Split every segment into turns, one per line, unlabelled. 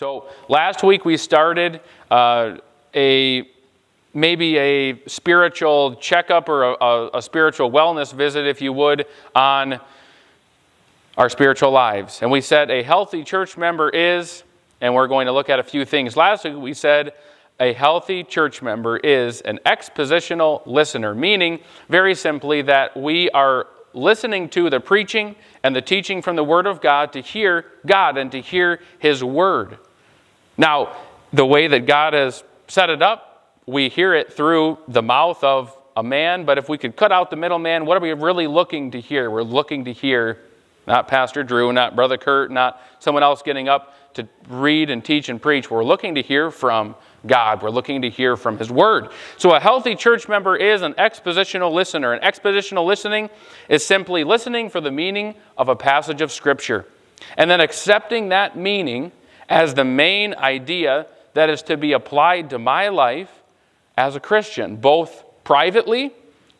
So last week we started uh, a maybe a spiritual checkup or a, a, a spiritual wellness visit, if you would, on our spiritual lives. And we said a healthy church member is, and we're going to look at a few things. Last week we said a healthy church member is an expositional listener, meaning very simply that we are listening to the preaching and the teaching from the Word of God to hear God and to hear His Word. Now, the way that God has set it up, we hear it through the mouth of a man, but if we could cut out the middleman, what are we really looking to hear? We're looking to hear not Pastor Drew, not Brother Kurt, not someone else getting up to read and teach and preach. We're looking to hear from God. We're looking to hear from His Word. So, a healthy church member is an expositional listener. And expositional listening is simply listening for the meaning of a passage of Scripture and then accepting that meaning as the main idea that is to be applied to my life as a Christian, both privately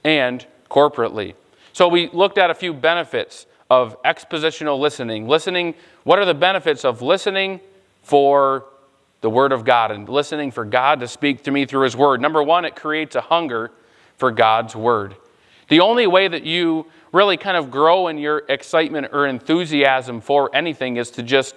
and corporately. So, we looked at a few benefits of expositional listening. Listening, what are the benefits of listening for the Word of God and listening for God to speak to me through His Word? Number one, it creates a hunger for God's Word. The only way that you really kind of grow in your excitement or enthusiasm for anything is to just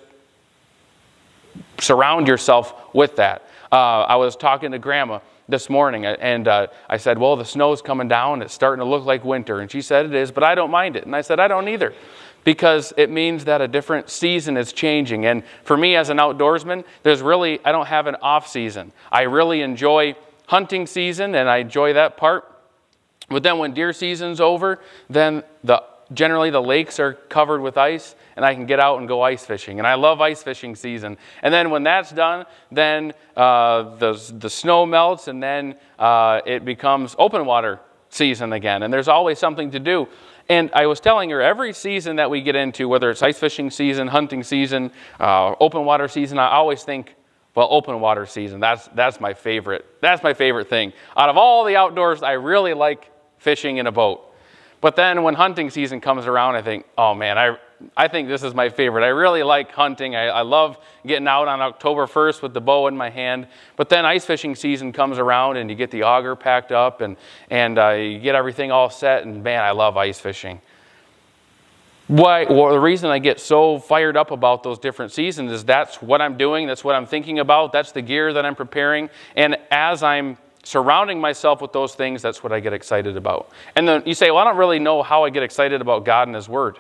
surround yourself with that. Uh, I was talking to Grandma this morning, and uh, I said, Well, the snow's coming down, it's starting to look like winter. And she said, It is, but I don't mind it. And I said, I don't either, because it means that a different season is changing. And for me as an outdoorsman, there's really, I don't have an off season. I really enjoy hunting season, and I enjoy that part. But then when deer season's over, then the generally the lakes are covered with ice and I can get out and go ice fishing. And I love ice fishing season. And then when that's done, then uh, the, the snow melts and then uh, it becomes open water season again. And there's always something to do. And I was telling her every season that we get into, whether it's ice fishing season, hunting season, uh, open water season, I always think, well, open water season, that's, that's my favorite. That's my favorite thing. Out of all the outdoors, I really like fishing in a boat. But then when hunting season comes around, I think, oh man, I, I think this is my favorite. I really like hunting. I, I love getting out on October 1st with the bow in my hand. But then ice fishing season comes around and you get the auger packed up and, and uh, you get everything all set. And man, I love ice fishing. Why, well, the reason I get so fired up about those different seasons is that's what I'm doing, that's what I'm thinking about, that's the gear that I'm preparing. And as I'm surrounding myself with those things, that's what I get excited about. And then you say, well, I don't really know how I get excited about God and His Word.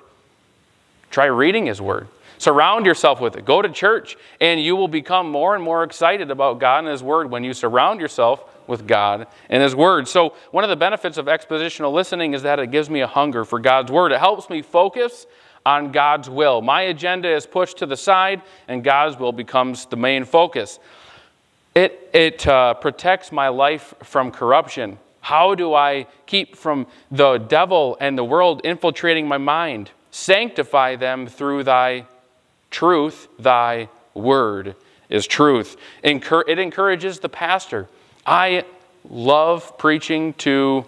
Try reading His Word. Surround yourself with it. Go to church, and you will become more and more excited about God and His Word when you surround yourself with God and His Word. So, one of the benefits of expositional listening is that it gives me a hunger for God's Word. It helps me focus on God's will. My agenda is pushed to the side, and God's will becomes the main focus. It, it uh, protects my life from corruption. How do I keep from the devil and the world infiltrating my mind? Sanctify them through thy truth. Thy word is truth. It encourages the pastor. I love preaching to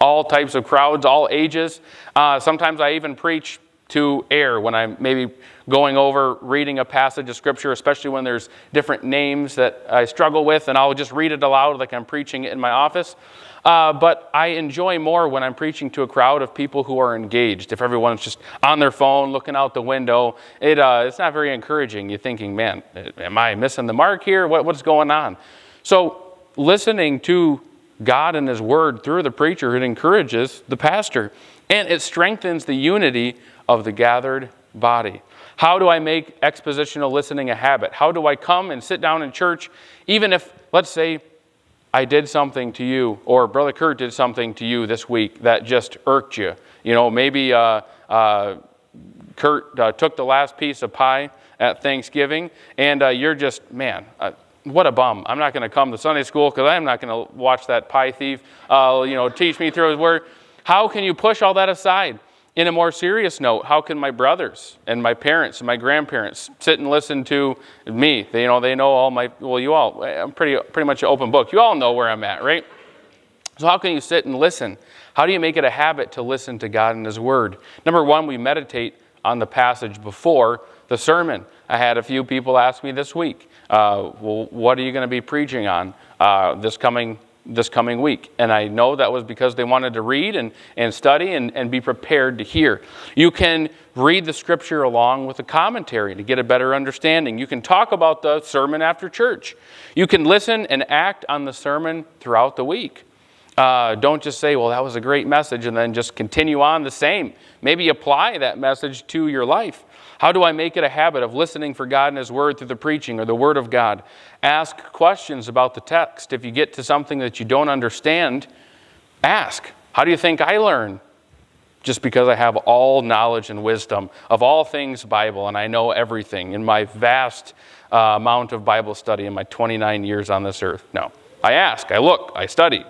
all types of crowds, all ages. Uh, sometimes I even preach to air when I'm maybe going over reading a passage of scripture, especially when there's different names that I struggle with, and I'll just read it aloud like I'm preaching it in my office. Uh, but I enjoy more when I'm preaching to a crowd of people who are engaged. If everyone's just on their phone looking out the window, it, uh, it's not very encouraging. You're thinking, man, am I missing the mark here? What, what's going on? So, listening to God and His Word through the preacher, it encourages the pastor and it strengthens the unity of the gathered body. How do I make expositional listening a habit? How do I come and sit down in church, even if, let's say, I did something to you, or Brother Kurt did something to you this week that just irked you? You know, maybe uh, uh, Kurt uh, took the last piece of pie at Thanksgiving, and uh, you're just, man, uh, what a bum. I'm not going to come to Sunday school because I'm not going to watch that pie thief, uh, you know, teach me through his word. How can you push all that aside? In a more serious note, how can my brothers and my parents and my grandparents sit and listen to me? They, you know, they know all my, well, you all, I'm pretty, pretty much an open book. You all know where I'm at, right? So, how can you sit and listen? How do you make it a habit to listen to God and His Word? Number one, we meditate on the passage before the sermon. I had a few people ask me this week, uh, well, what are you going to be preaching on uh, this coming this coming week. And I know that was because they wanted to read and, and study and, and be prepared to hear. You can read the scripture along with a commentary to get a better understanding. You can talk about the sermon after church. You can listen and act on the sermon throughout the week. Uh, don't just say, well, that was a great message, and then just continue on the same. Maybe apply that message to your life. How do I make it a habit of listening for God and His Word through the preaching or the Word of God? Ask questions about the text. If you get to something that you don't understand, ask, How do you think I learn? Just because I have all knowledge and wisdom of all things Bible and I know everything in my vast uh, amount of Bible study in my 29 years on this earth. No. I ask, I look, I study.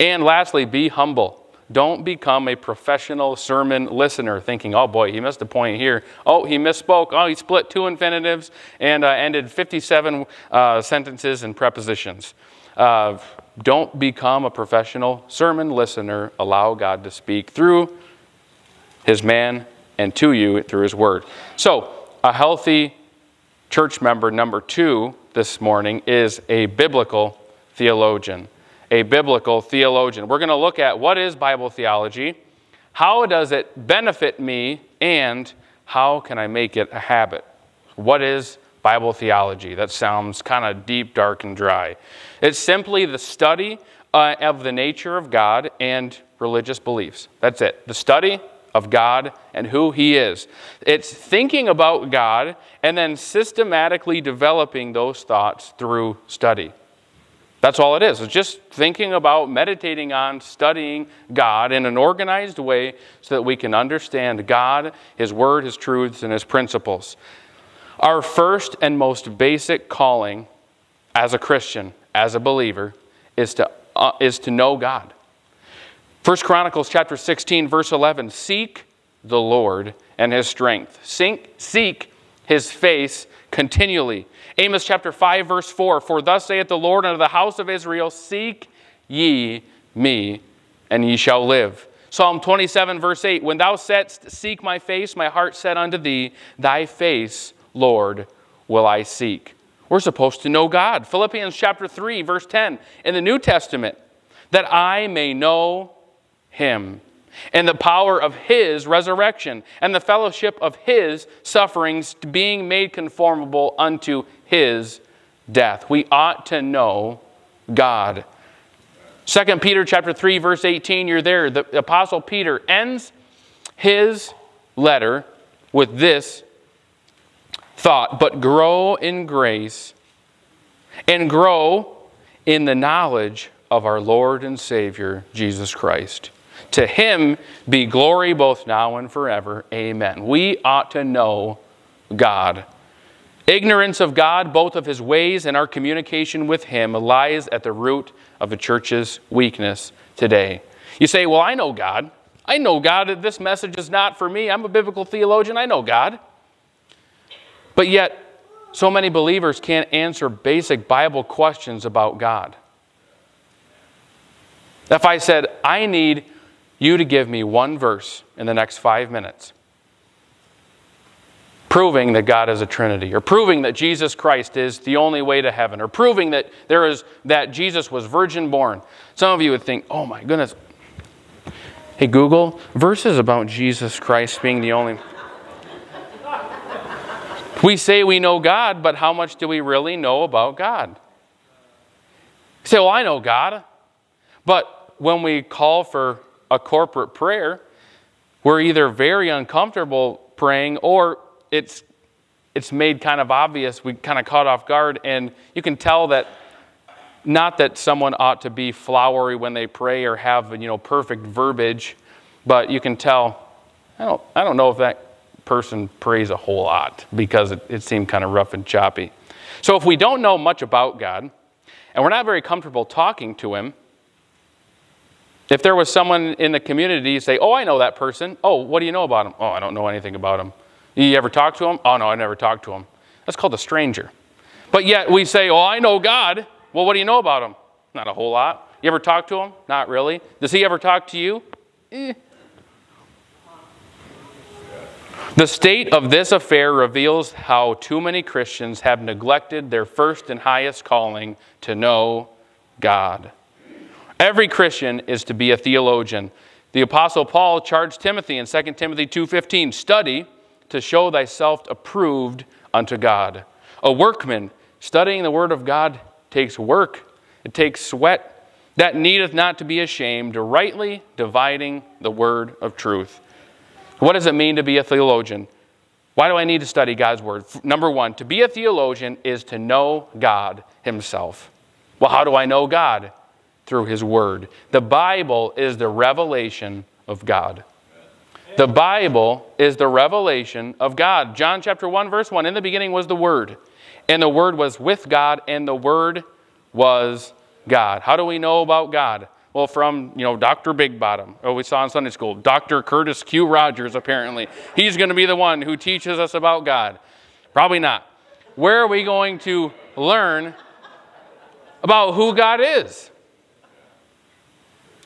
And lastly, be humble. Don't become a professional sermon listener thinking, oh boy, he missed a point here. Oh, he misspoke. Oh, he split two infinitives and uh, ended 57 uh, sentences and prepositions. Uh, don't become a professional sermon listener. Allow God to speak through his man and to you through his word. So, a healthy church member, number two, this morning is a biblical theologian a biblical theologian. We're going to look at what is Bible theology, how does it benefit me, and how can I make it a habit? What is Bible theology? That sounds kind of deep, dark, and dry. It's simply the study uh, of the nature of God and religious beliefs. That's it. The study of God and who He is. It's thinking about God and then systematically developing those thoughts through study. That's all it is. It's just thinking about, meditating on, studying God in an organized way so that we can understand God, His Word, His truths, and His principles. Our first and most basic calling as a Christian, as a believer, is to, uh, is to know God. 1 Chronicles chapter 16, verse 11 Seek the Lord and His strength, seek, seek His face continually. Amos chapter 5, verse 4 For thus saith the Lord unto the house of Israel, Seek ye me, and ye shall live. Psalm 27, verse 8 When thou saidst, Seek my face, my heart said unto thee, Thy face, Lord, will I seek. We're supposed to know God. Philippians chapter 3, verse 10 in the New Testament, that I may know him and the power of his resurrection and the fellowship of his sufferings being made conformable unto his death. We ought to know God. 2 Peter chapter 3 verse 18 you're there the apostle Peter ends his letter with this thought but grow in grace and grow in the knowledge of our Lord and Savior Jesus Christ. To him be glory both now and forever. Amen. We ought to know God. Ignorance of God, both of his ways and our communication with him, lies at the root of the church's weakness today. You say, Well, I know God. I know God. This message is not for me. I'm a biblical theologian. I know God. But yet, so many believers can't answer basic Bible questions about God. If I said, I need you to give me one verse in the next five minutes proving that God is a Trinity, or proving that Jesus Christ is the only way to heaven, or proving that there is that Jesus was virgin born. Some of you would think, oh my goodness. Hey Google, verses about Jesus Christ being the only. we say we know God, but how much do we really know about God? You say, well, I know God. But when we call for a corporate prayer, we're either very uncomfortable praying or it's, it's made kind of obvious. We kind of caught off guard, and you can tell that not that someone ought to be flowery when they pray or have you know perfect verbiage, but you can tell. I don't, I don't know if that person prays a whole lot because it, it seemed kind of rough and choppy. So if we don't know much about God and we're not very comfortable talking to Him, if there was someone in the community you say, Oh, I know that person. Oh, what do you know about him? Oh, I don't know anything about him. You ever talk to him? Oh, no, I never talked to him. That's called a stranger. But yet we say, Oh, I know God. Well, what do you know about him? Not a whole lot. You ever talk to him? Not really. Does he ever talk to you? Eh. The state of this affair reveals how too many Christians have neglected their first and highest calling to know God. Every Christian is to be a theologian. The apostle Paul charged Timothy in 2 Timothy 2:15, "Study to show thyself approved unto God." A workman studying the word of God takes work. It takes sweat. That needeth not to be ashamed, rightly dividing the word of truth. What does it mean to be a theologian? Why do I need to study God's Word? Number one, to be a theologian is to know God Himself. Well, how do I know God? Through His Word. The Bible is the revelation of God. The Bible is the revelation of God. John chapter 1, verse 1 In the beginning was the Word, and the Word was with God, and the Word was God. How do we know about God? Well, from, you know, Dr. Big Bottom, oh, we saw in Sunday school, Dr. Curtis Q. Rogers, apparently. He's going to be the one who teaches us about God. Probably not. Where are we going to learn about who God is?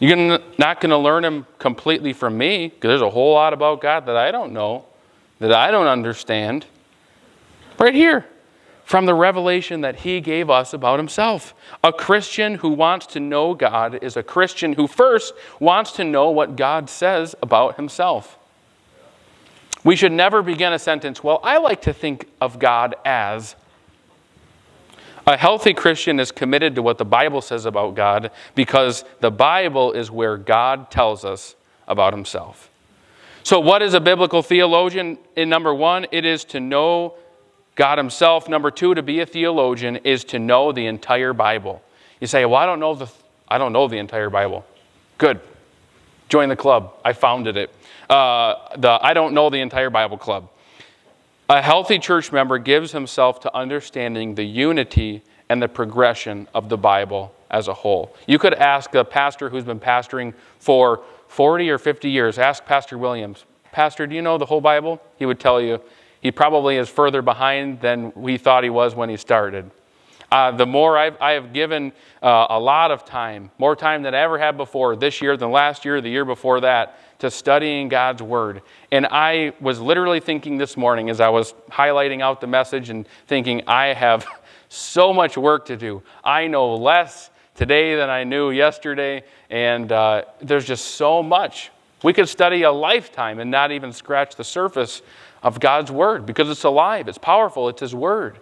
You're not going to learn Him completely from me because there's a whole lot about God that I don't know, that I don't understand. Right here from the revelation that he gave us about himself. A Christian who wants to know God is a Christian who first wants to know what God says about himself. We should never begin a sentence, well, I like to think of God as. A healthy Christian is committed to what the Bible says about God because the Bible is where God tells us about himself. So, what is a biblical theologian? In number one, it is to know God Himself. Number two, to be a theologian is to know the entire Bible. You say, Well, I don't know the, I don't know the entire Bible. Good. Join the club. I founded it. Uh, the I don't know the entire Bible club. A healthy church member gives himself to understanding the unity and the progression of the Bible as a whole. You could ask a pastor who's been pastoring for 40 or 50 years, ask Pastor Williams, Pastor, do you know the whole Bible? He would tell you, he probably is further behind than we thought he was when he started. Uh, the more I've, I have given uh, a lot of time, more time than I ever had before, this year than last year, the year before that, to studying God's Word. And I was literally thinking this morning as I was highlighting out the message and thinking, I have so much work to do. I know less today than I knew yesterday, and uh, there's just so much. We could study a lifetime and not even scratch the surface of God's Word because it's alive, it's powerful, it's His Word.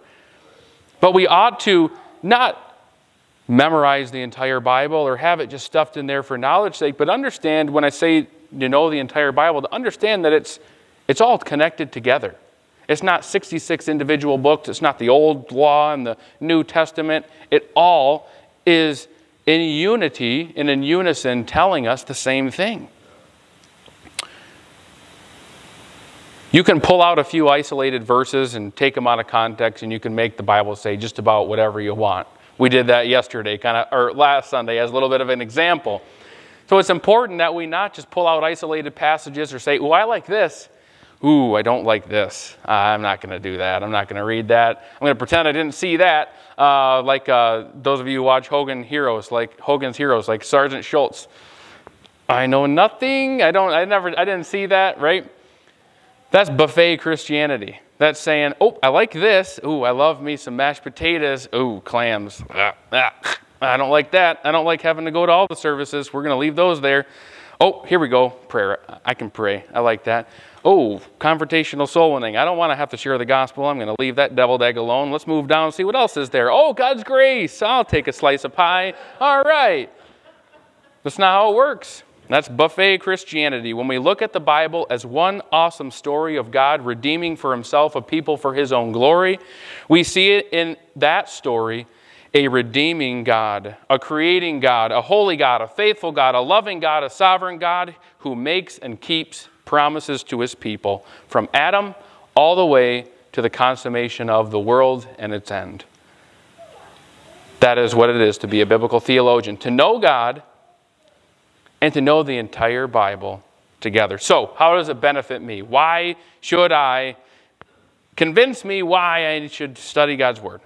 But we ought to not memorize the entire Bible or have it just stuffed in there for knowledge sake, but understand when I say you know the entire Bible, to understand that it's, it's all connected together. It's not 66 individual books, it's not the Old Law and the New Testament. It all is in unity and in unison telling us the same thing. You can pull out a few isolated verses and take them out of context, and you can make the Bible say just about whatever you want. We did that yesterday, kind of, or last Sunday, as a little bit of an example. So it's important that we not just pull out isolated passages or say, "Oh, I like this." Ooh, I don't like this. Uh, I'm not going to do that. I'm not going to read that. I'm going to pretend I didn't see that. Uh, like uh, those of you who watch Hogan Heroes, like Hogan's Heroes, like Sergeant Schultz. I know nothing. I don't. I never. I didn't see that. Right. That's buffet Christianity. That's saying, oh, I like this. Ooh, I love me some mashed potatoes. Ooh, clams. Ah, ah. I don't like that. I don't like having to go to all the services. We're going to leave those there. Oh, here we go. Prayer. I can pray. I like that. Oh, confrontational soul winning. I don't want to have to share the gospel. I'm going to leave that deviled egg alone. Let's move down and see what else is there. Oh, God's grace. I'll take a slice of pie. All right. That's not how it works. That's buffet Christianity. When we look at the Bible as one awesome story of God redeeming for himself a people for his own glory, we see it in that story a redeeming God, a creating God, a holy God, a faithful God, a loving God, a sovereign God who makes and keeps promises to his people from Adam all the way to the consummation of the world and its end. That is what it is to be a biblical theologian. To know God and to know the entire Bible together. So, how does it benefit me? Why should I convince me why I should study God's Word?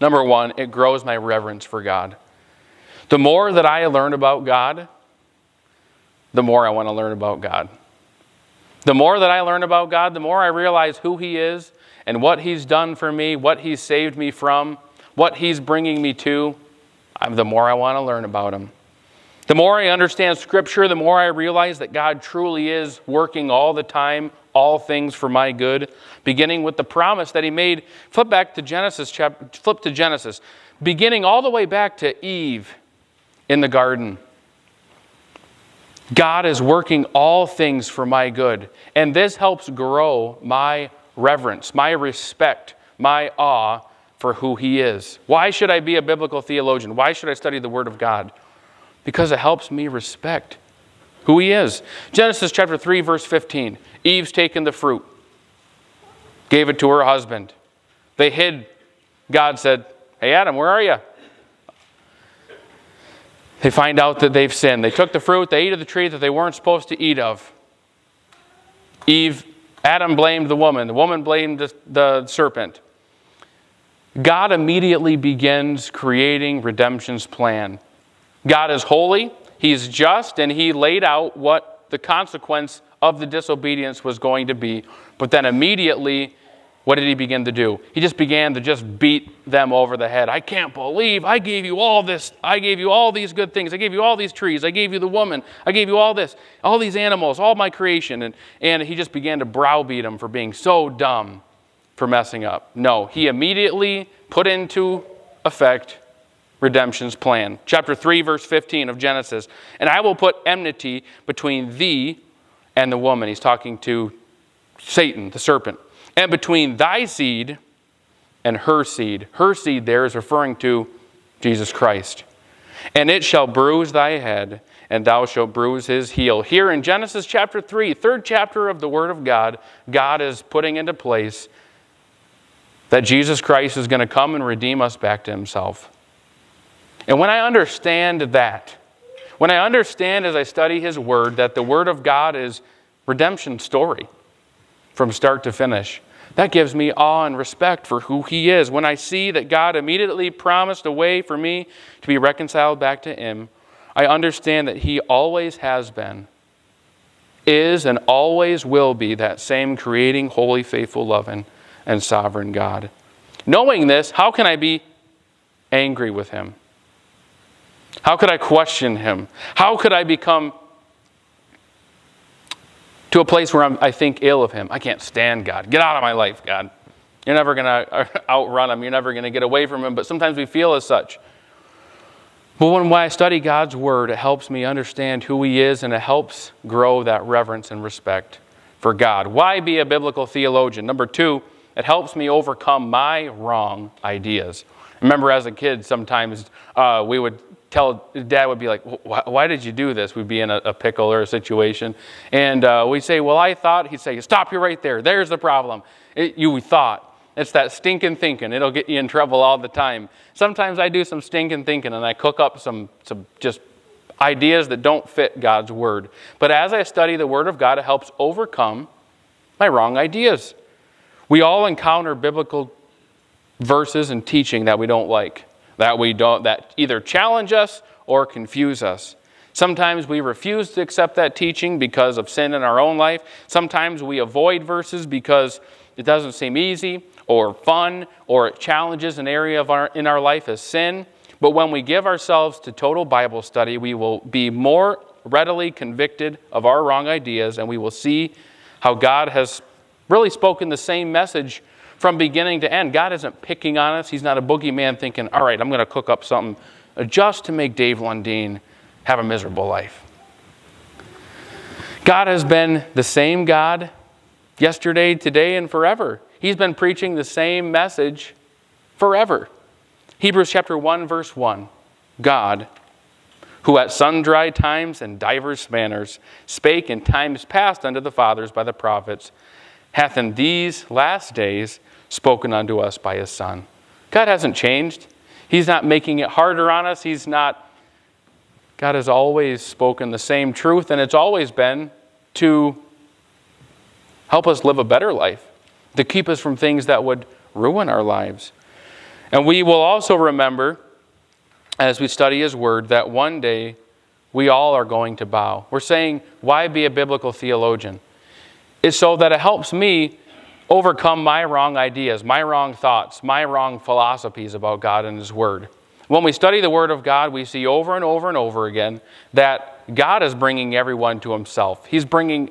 Number one, it grows my reverence for God. The more that I learn about God, the more I want to learn about God. The more that I learn about God, the more I realize who He is and what He's done for me, what He's saved me from, what He's bringing me to, the more I want to learn about Him. The more I understand Scripture, the more I realize that God truly is working all the time, all things for my good, beginning with the promise that He made. Flip back to Genesis, chapter, flip to Genesis, beginning all the way back to Eve in the garden. God is working all things for my good, and this helps grow my reverence, my respect, my awe for who He is. Why should I be a biblical theologian? Why should I study the Word of God? Because it helps me respect who He is. Genesis chapter 3, verse 15. Eve's taken the fruit, gave it to her husband. They hid. God said, Hey, Adam, where are you? They find out that they've sinned. They took the fruit, they ate of the tree that they weren't supposed to eat of. Eve Adam blamed the woman, the woman blamed the, serpent. God immediately begins creating redemption's plan. God is holy, He's just, and He laid out what the consequence of the disobedience was going to be. But then immediately, what did he begin to do? He just began to just beat them over the head. I can't believe I gave you all this. I gave you all these good things. I gave you all these trees. I gave you the woman. I gave you all this, all these animals, all my creation. And, and he just began to browbeat them for being so dumb for messing up. No, he immediately put into effect redemption's plan. Chapter 3, verse 15 of Genesis. And I will put enmity between thee and the woman. He's talking to Satan, the serpent and between thy seed and her seed. Her seed there is referring to Jesus Christ. And it shall bruise thy head, and thou shalt bruise his heel. Here in Genesis chapter 3, third chapter of the Word of God, God is putting into place that Jesus Christ is going to come and redeem us back to himself. And when I understand that, when I understand as I study his word that the word of God is redemption story from start to finish, that gives me awe and respect for who He is. When I see that God immediately promised a way for me to be reconciled back to Him, I understand that He always has been, is, and always will be that same creating, holy, faithful, loving, and sovereign God. Knowing this, how can I be angry with Him? How could I question Him? How could I become to a place where I'm, i think ill of him. I can't stand God. Get out of my life, God. You're never going to outrun him. You're never going to get away from him. But sometimes we feel as such. But when I study God's word, it helps me understand who he is and it helps grow that reverence and respect for God. Why be a biblical theologian? Number two, it helps me overcome my wrong ideas. Remember as a kid, sometimes uh, we would tell dad would be like why, why, did you do this? We'd be in a, a pickle or a situation. And uh, we'd say well i thought he'd say stop you right there. There's the problem. It, you thought. It's that stinking thinking. It'll get you in trouble all the time. Sometimes i do some stinking thinking and i cook up some, some just ideas that don't fit god's word. But as i study the word of god it helps overcome my wrong ideas. We all encounter biblical verses and teaching that we don't like that we don't that either challenge us or confuse us. Sometimes we refuse to accept that teaching because of sin in our own life. Sometimes we avoid verses because it doesn't seem easy or fun or it challenges an area of our, in our life as sin. But when we give ourselves to total Bible study, we will be more readily convicted of our wrong ideas and we will see how God has really spoken the same message from beginning to end. God isn't picking on us. He's not a boogeyman thinking, all right, I'm going to cook up something just to make Dave Lundeen have a miserable life. God has been the same God yesterday, today, and forever. He's been preaching the same message forever. Hebrews chapter 1, verse 1 God, who at sundry times and divers manners spake in times past unto the fathers by the prophets, hath in these last days spoken unto us by his Son. God hasn't changed. He's not making it harder on us. He's not. God has always spoken the same truth, and it's always been to help us live a better life, to keep us from things that would ruin our lives. And we will also remember, as we study His Word, that one day we all are going to bow. We're saying, why be a biblical theologian? is so that it helps me overcome my wrong ideas, my wrong thoughts, my wrong philosophies about God and His Word. When we study the Word of God, we see over and over and over again that God is bringing everyone to Himself. He's bringing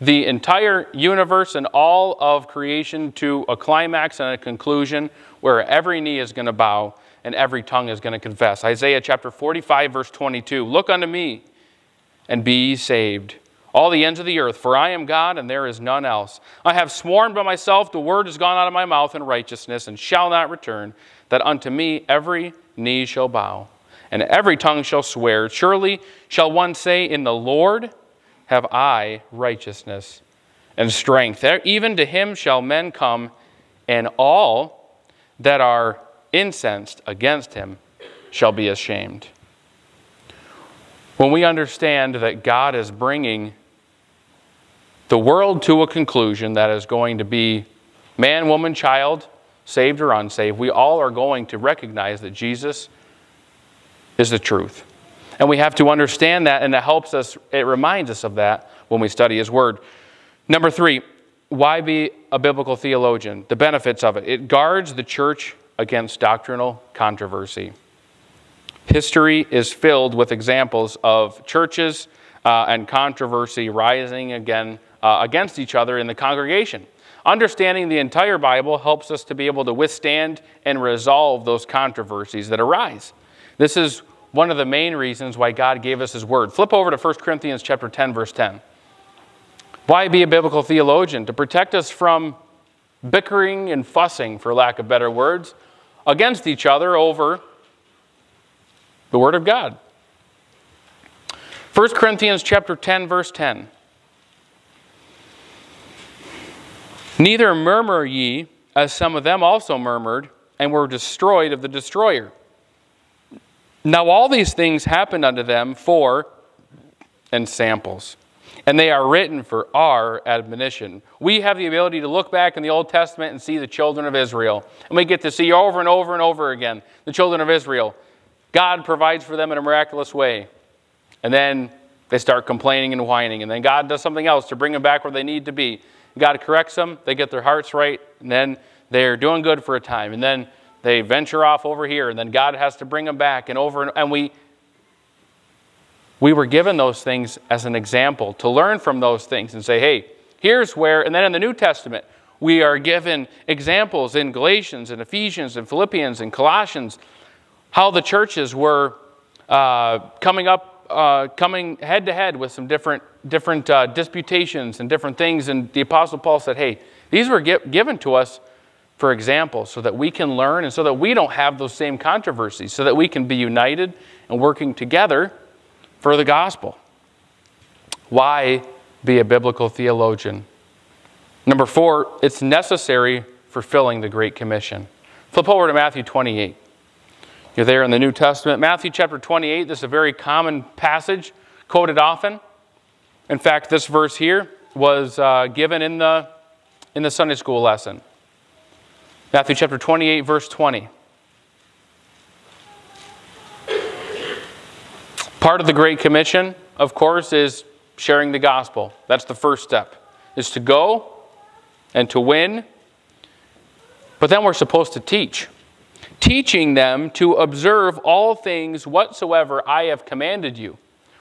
the entire universe and all of creation to a climax and a conclusion where every knee is going to bow and every tongue is going to confess. Isaiah chapter 45, verse 22 Look unto me and be saved, all the ends of the earth, for I am God and there is none else. I have sworn by myself, the word has gone out of my mouth in righteousness and shall not return, that unto me every knee shall bow and every tongue shall swear. Surely shall one say, In the Lord have I righteousness and strength. Even to him shall men come, and all that are incensed against him shall be ashamed. When we understand that God is bringing the world to a conclusion that is going to be man, woman, child, saved or unsaved, we all are going to recognize that Jesus is the truth. And we have to understand that, and it helps us, it reminds us of that when we study His Word. Number three, why be a biblical theologian? The benefits of it. It guards the church against doctrinal controversy. History is filled with examples of churches uh, and controversy rising again uh, against each other in the congregation. Understanding the entire Bible helps us to be able to withstand and resolve those controversies that arise. This is one of the main reasons why God gave us his word. Flip over to 1 Corinthians chapter 10 verse 10. Why be a biblical theologian? To protect us from bickering and fussing for lack of better words against each other over the word of God. 1 Corinthians chapter 10 verse 10. Neither murmur ye as some of them also murmured and were destroyed of the destroyer. Now, all these things happened unto them for ensamples, and they are written for our admonition. We have the ability to look back in the Old Testament and see the children of Israel, and we get to see over and over and over again the children of Israel. God provides for them in a miraculous way, and then they start complaining and whining, and then God does something else to bring them back where they need to be. God corrects them, they get their hearts right, and then they're doing good for a time, and then they venture off over here, and then God has to bring them back and over. And, and we, we were given those things as an example to learn from those things and say, hey, here's where. And then in the New Testament, we are given examples in Galatians and Ephesians and Philippians and Colossians how the churches were uh, coming up, uh, coming head to head with some different, different uh, disputations and different things. And the Apostle Paul said, hey, these were given to us for example, so that we can learn and so that we don't have those same controversies, so that we can be united and working together for the gospel. Why be a biblical theologian? Number four, it's necessary for filling the Great Commission. Flip over to Matthew 28. You're there in the New Testament. Matthew chapter 28, this is a very common passage, quoted often. In fact, this verse here was uh, given in the, in the Sunday school lesson. Matthew chapter 28, verse 20. Part of the Great Commission, of course, is sharing the gospel. That's the first step, is to go and to win. But then we're supposed to teach. Teaching them to observe all things whatsoever I have commanded you.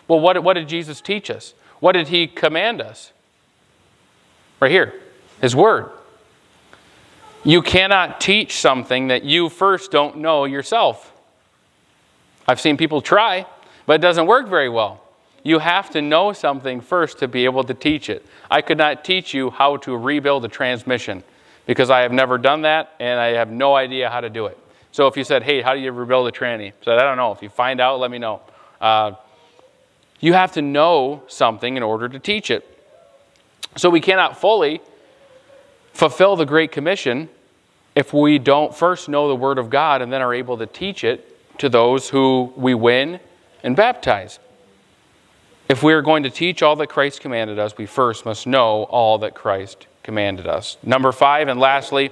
Well, what, what did Jesus teach us? What did he command us? Right here, his word. You cannot teach something that you first don't know yourself. I've seen people try, but it doesn't work very well. You have to know something first to be able to teach it. I could not teach you how to rebuild a transmission because I have never done that and I have no idea how to do it. So if you said, hey, how do you rebuild a tranny? I said, I don't know. If you find out, let me know. Uh, you have to know something in order to teach it. So we cannot fully fulfill the Great Commission if we don't first know the Word of God and then are able to teach it to those who we win and baptize. If we are going to teach all that Christ commanded us, we first must know all that Christ commanded us. Number five, and lastly,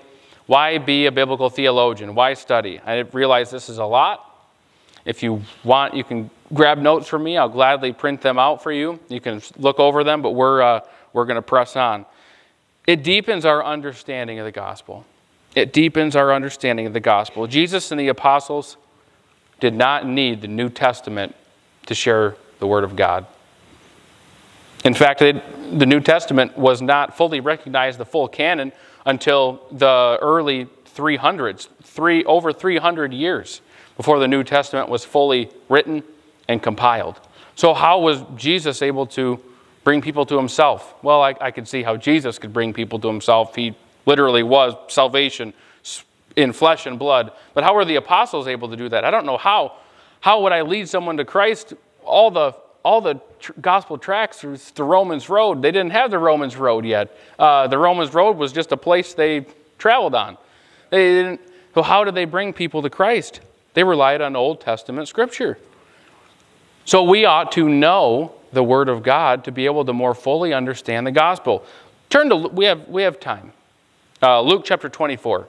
why be a biblical theologian? Why study? I realize this is a lot. If you want, you can grab notes from me. I'll gladly print them out for you. You can look over them, but we're, uh, we're going to press on. It deepens our understanding of the gospel. It deepens our understanding of the gospel. Jesus and the apostles did not need the New Testament to share the Word of God. In fact, the New Testament was not fully recognized, the full canon, until the early 300s, three, over 300 years before the New Testament was fully written and compiled. So, how was Jesus able to bring people to himself? Well, I, I could see how Jesus could bring people to himself. He literally was salvation in flesh and blood. But how were the apostles able to do that? I don't know how. How would I lead someone to Christ? All the all the tr- gospel tracts through the Romans Road. They didn't have the Romans Road yet. Uh, the Romans Road was just a place they traveled on. They didn't. So how did they bring people to Christ? They relied on Old Testament scripture. So we ought to know the Word of God to be able to more fully understand the gospel. Turn to we have we have time. Uh, Luke chapter 24.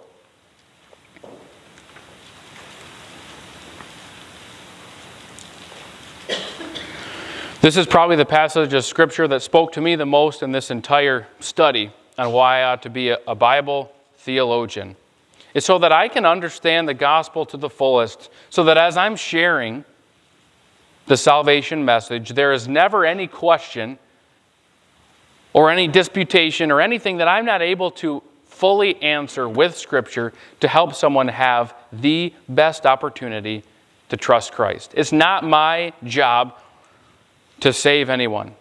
This is probably the passage of Scripture that spoke to me the most in this entire study on why I ought to be a, Bible theologian. It's so that I can understand the gospel to the fullest, so that as I'm sharing the salvation message, there is never any question or any disputation or anything that I'm not able to fully answer with Scripture to help someone have the best opportunity to trust Christ. It's not my job to save anyone.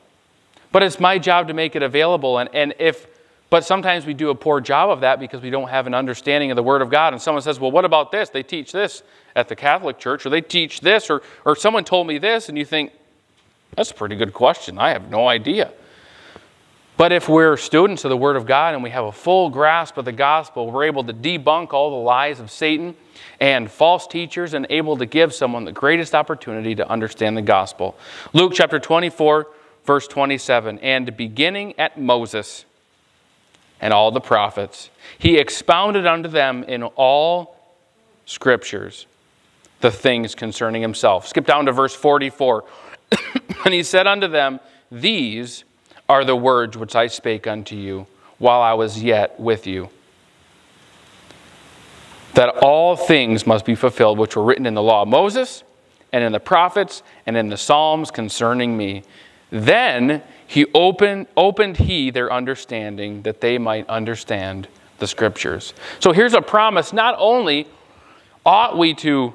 But it's my job to make it available. And, and if, but sometimes we do a poor job of that because we don't have an understanding of the Word of God. And someone says, well, what about this? They teach this at the Catholic Church, or they teach this, or, or someone told me this, and you think, that's a pretty good question. I have no idea. But if we're students of the Word of God and we have a full grasp of the gospel, we're able to debunk all the lies of Satan and false teachers and able to give someone the greatest opportunity to understand the gospel. Luke chapter 24, verse 27 And beginning at Moses and all the prophets, he expounded unto them in all scriptures the things concerning himself. Skip down to verse 44. and he said unto them, These are the words which I spake unto you while I was yet with you. That all things must be fulfilled which were written in the law of Moses and in the prophets and in the Psalms concerning me. Then he opened, opened he their understanding that they might understand the scriptures. So here's a promise not only ought we to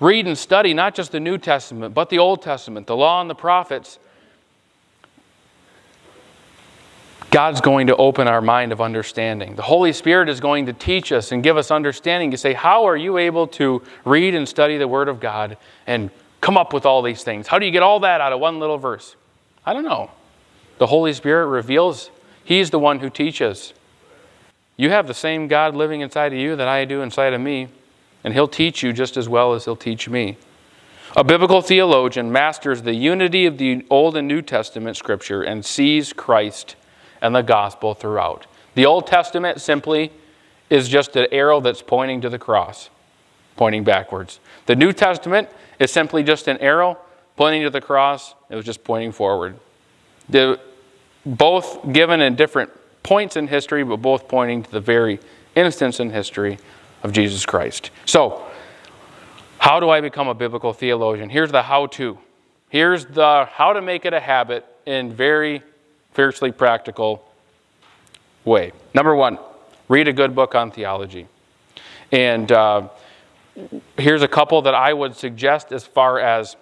read and study not just the New Testament, but the Old Testament, the law and the prophets God's going to open our mind of understanding. The Holy Spirit is going to teach us and give us understanding to say, How are you able to read and study the Word of God and come up with all these things? How do you get all that out of one little verse? I don't know. The Holy Spirit reveals, He's the one who teaches. You have the same God living inside of you that I do inside of me, and He'll teach you just as well as He'll teach me. A biblical theologian masters the unity of the Old and New Testament scripture and sees Christ and the gospel throughout. The Old Testament simply is just an arrow that's pointing to the cross, pointing backwards. The New Testament is simply just an arrow pointing to the cross, it was just pointing forward. The, both given in different points in history, but both pointing to the very instance in history of Jesus Christ. So, how do I become a biblical theologian? Here's the how to. Here's the how to make it a habit in very fiercely practical way. Number one, read a good book on theology. And uh, here's a couple that I would suggest as far as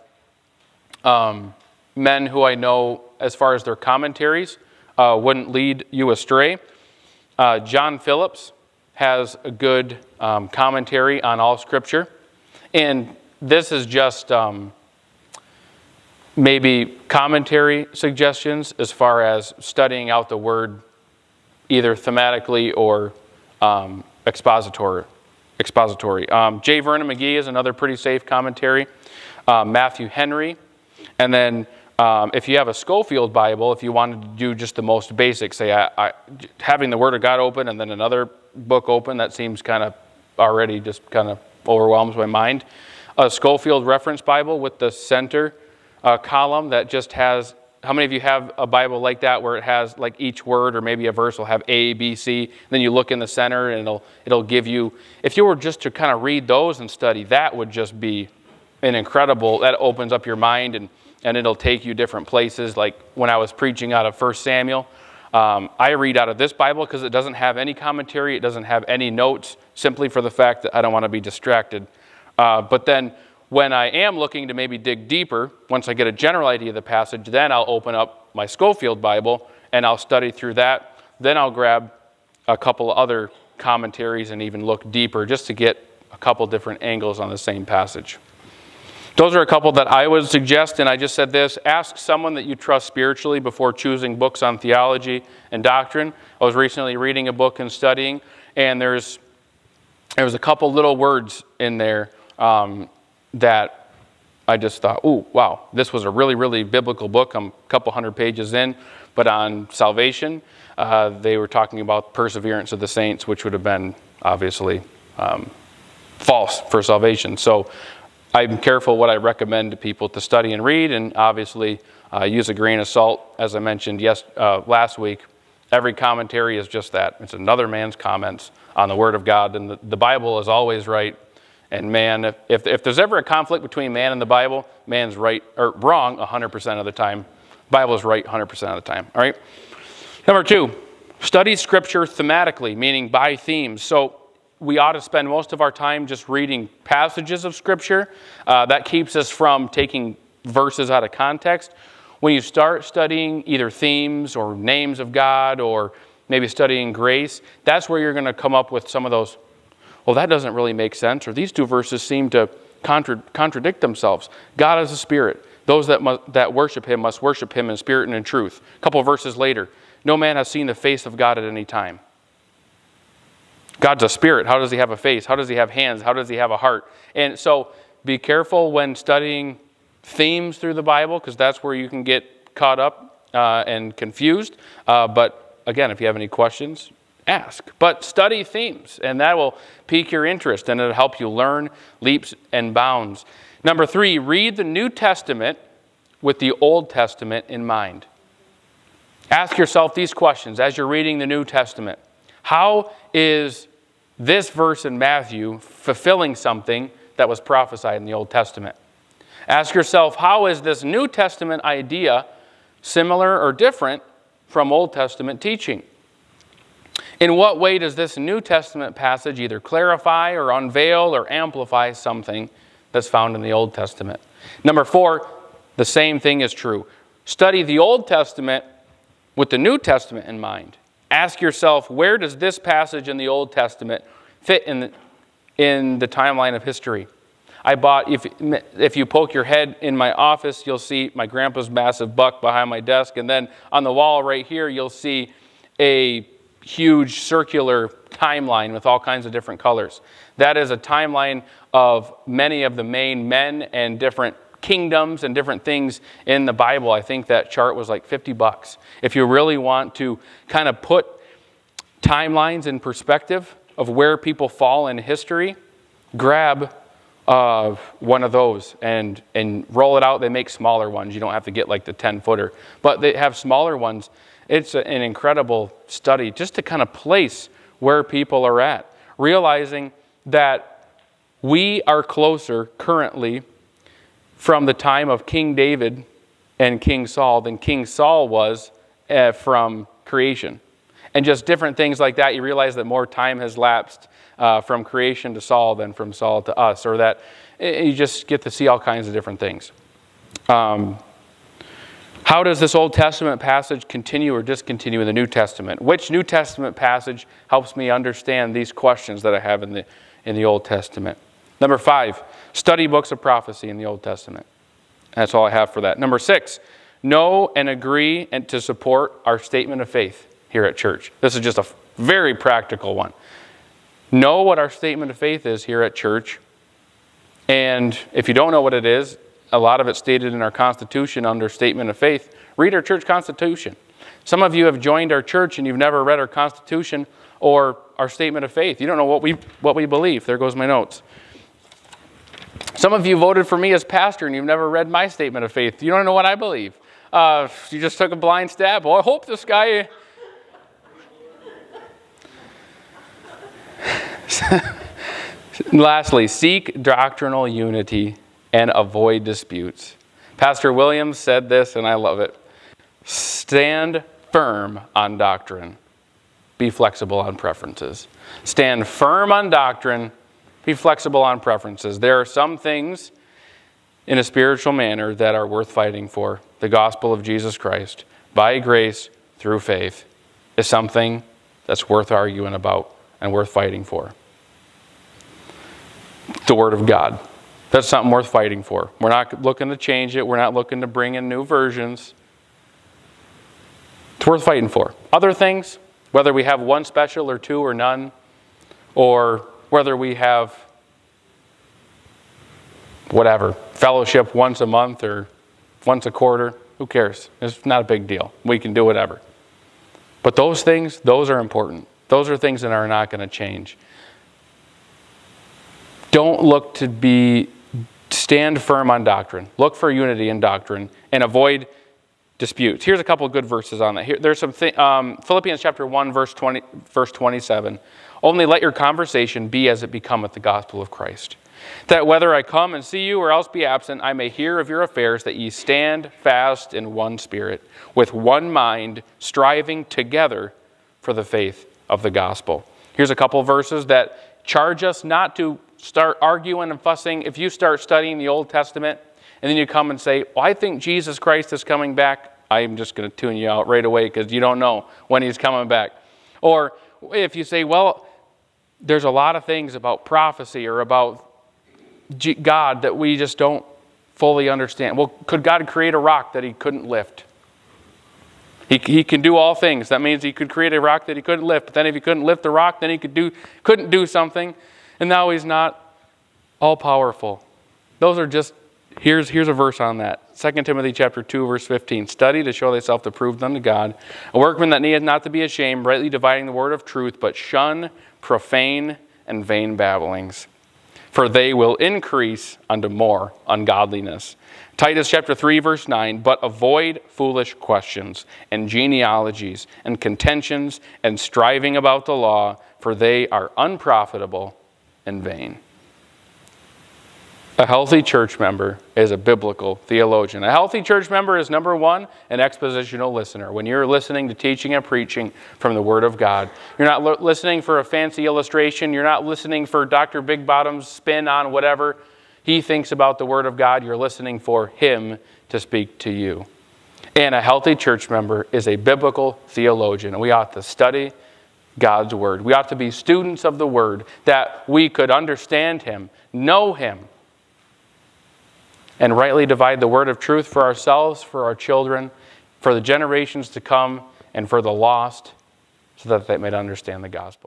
um, men who I know, as far as their commentaries, uh, wouldn't lead you astray. Uh, John Phillips has a good um, commentary on all Scripture. And this is just um, maybe commentary suggestions as far as studying out the word either thematically or um, expository. expository. Um, J. Vernon McGee is another pretty safe commentary. Um, Matthew Henry. And then um, if you have a Scofield Bible, if you wanted to do just the most basic, say I, I, having the Word of God open and then another book open, that seems kind of already just kind of overwhelms my mind. a Scofield Reference Bible with the center uh, column that just has how many of you have a Bible like that where it has like each word or maybe a verse will have A, B, C, then you look in the center and it'll it'll give you if you were just to kind of read those and study, that would just be an incredible that opens up your mind and and it'll take you different places. Like when I was preaching out of 1 Samuel, um, I read out of this Bible because it doesn't have any commentary, it doesn't have any notes, simply for the fact that I don't want to be distracted. Uh, but then when I am looking to maybe dig deeper, once I get a general idea of the passage, then I'll open up my Scofield Bible and I'll study through that. Then I'll grab a couple other commentaries and even look deeper just to get a couple different angles on the same passage. Those are a couple that I would suggest, and I just said this ask someone that you trust spiritually before choosing books on theology and doctrine. I was recently reading a book and studying, and there's there was a couple little words in there um, that I just thought, oh, wow, this was a really, really biblical book. I'm a couple hundred pages in, but on salvation, uh, they were talking about perseverance of the saints, which would have been obviously um, false for salvation. So I'm careful what I recommend to people to study and read, and obviously uh, use a grain of salt. As I mentioned yes, uh, last week, every commentary is just that it's another man's comments on the Word of God, and the, the Bible is always right and man, if, if, there's ever a conflict between man and the Bible, man's right or wrong 100% of the time. Bible is right 100% of the time. All right. Number two, study Scripture thematically, meaning by themes. So we ought to spend most of our time just reading passages of Scripture. Uh, that keeps us from taking verses out of context. When you start studying either themes or names of God or maybe studying grace, that's where you're going to come up with some of those well, that doesn't really make sense, or these two verses seem to contra- contradict themselves. God is a spirit. Those that, must, that worship him must worship him in spirit and in truth. A couple verses later, no man has seen the face of God at any time. God's a spirit. How does he have a face? How does he have hands? How does he have a heart? And so be careful when studying themes through the Bible because that's where you can get caught up uh, and confused. Uh, but again, if you have any questions, ask. But study themes, and that will pique your interest and it'll help you learn leaps and bounds. Number three, read the New Testament with the Old Testament in mind. Ask yourself these questions as you're reading the New Testament How is this verse in Matthew fulfilling something that was prophesied in the Old Testament? Ask yourself, how is this New Testament idea similar or different from Old Testament teaching? In what way does this New Testament passage either clarify or unveil or amplify something that's found in the Old Testament? Number four, the same thing is true. Study the Old Testament with the New Testament in mind. Ask yourself, where does this passage in the Old Testament fit in the, in the timeline of history? I bought, if, if you poke your head in my office, you'll see my grandpa's massive buck behind my desk. And then on the wall right here, you'll see a huge circular timeline with all kinds of different colors. That is a timeline of many of the main men and different kingdoms and different things in the Bible. I think that chart was like 50 bucks. If you really want to kind of put timelines in perspective of where people fall in history, grab uh, one of those and, and roll it out. They make smaller ones. You don't have to get like the 10 footer, but they have smaller ones it's an incredible study just to kind of place where people are at, realizing that we are closer currently from the time of King David and King Saul than King Saul was uh, from creation. And just different things like that, you realize that more time has lapsed uh, from creation to Saul than from Saul to us, or that eh, you just get to see all kinds of different things. Um, how does this Old Testament passage continue or discontinue in the New Testament? Which New Testament passage helps me understand these questions that I have in the, in the Old Testament? Number five, study books of prophecy in the Old Testament. That's all I have for that. Number six, know and agree and to support our statement of faith here at church. This is just a very practical one. Know what our statement of faith is here at church. And if you don't know what it is, a lot of it stated in our Constitution under Statement of Faith. Read our church Constitution. Some of you have joined our church and you've never read our Constitution or our Statement of Faith. You don't know what we, what we believe. There goes my notes. Some of you voted for me as pastor and you've never read my statement of faith. You don't know what I believe. Uh, you just took a blind stab. Well, I hope this guy. Lastly, seek doctrinal unity and avoid disputes. Pastor Williams said this, and I love it stand firm on doctrine, be flexible on preferences. Stand firm on doctrine, be flexible on preferences. There are some things in a spiritual manner that are worth fighting for. The gospel of Jesus Christ, by grace through faith, is something that's worth arguing about and worth fighting for. The Word of God. That's something worth fighting for. We're not looking to change it, we're not looking to bring in new versions. It's worth fighting for. Other things, whether we have one special or two or none, or whether we have whatever, fellowship once a month or once a quarter, who cares? It's not a big deal. We can do whatever. But those things, those are important. Those are things that are not going to change. Don't look to be, stand firm on doctrine. Look for unity in doctrine and avoid disputes. Here's a couple of good verses on that. Here, there's some um, Philippians chapter 1, verse, 20, verse 27. Only let your conversation be as it becometh the gospel of Christ. That whether I come and see you or else be absent, I may hear of your affairs, that ye stand fast in one spirit, with one mind, striving together for the faith of the gospel. Here's a couple verses that charge us not to start arguing and fussing. If you start studying the Old Testament and then you come and say, Well, I think Jesus Christ is coming back, I'm just going to tune you out right away because you don't know when he's coming back. Or if you say, Well, there's a lot of things about prophecy or about God that we just don't fully understand. Well, could God create a rock that he couldn't lift? He, he can do all things. That means he could create a rock that he couldn't lift. But then if he couldn't lift the rock, then he could do, couldn't do something. And now he's not all powerful. Those are just, here's, here's a verse on that. 2 Timothy chapter 2, verse 15. Study to show thyself approved unto God, a workman that needeth not to be ashamed, rightly dividing the word of truth, but shun profane and vain babblings for they will increase unto more ungodliness. Titus chapter 3 verse 9, but avoid foolish questions and genealogies and contentions and striving about the law, for they are unprofitable and vain. A healthy church member is a biblical theologian. A healthy church member is number one, an expositional listener. When you're listening to teaching and preaching from the Word of God, you're not listening for a fancy illustration, you're not listening for Dr. Big Bottom's spin on whatever he thinks about the Word of God. You're listening for him to speak to you. And a healthy church member is a biblical theologian. We ought to study God's Word. We ought to be students of the Word that we could understand Him, know Him and rightly divide the word of truth for ourselves, for our children, for the generations to come, and for the lost, so that they might understand the gospel.